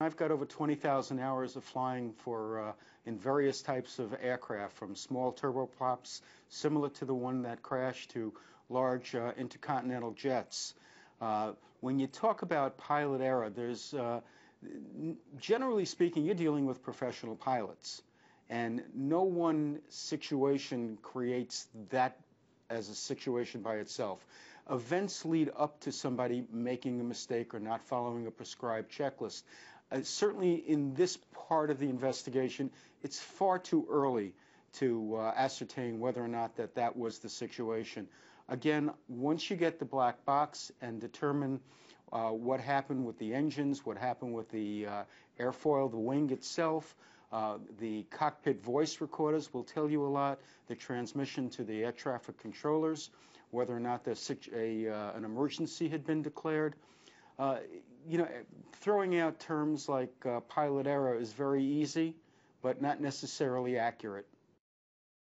I've got over 20,000 hours of flying for uh, in various types of aircraft, from small turboprops similar to the one that crashed to large uh, intercontinental jets. Uh, when you talk about pilot error, there's uh, generally speaking, you're dealing with professional pilots, and no one situation creates that as a situation by itself. Events lead up to somebody making a mistake or not following a prescribed checklist. Uh, certainly in this part of the investigation, it's far too early to uh, ascertain whether or not that that was the situation. Again, once you get the black box and determine uh, what happened with the engines, what happened with the uh, airfoil, the wing itself, uh, the cockpit voice recorders will tell you a lot, the transmission to the air traffic controllers, whether or not a, uh, an emergency had been declared. Uh, you know, throwing out terms like uh, pilot error is very easy, but not necessarily accurate.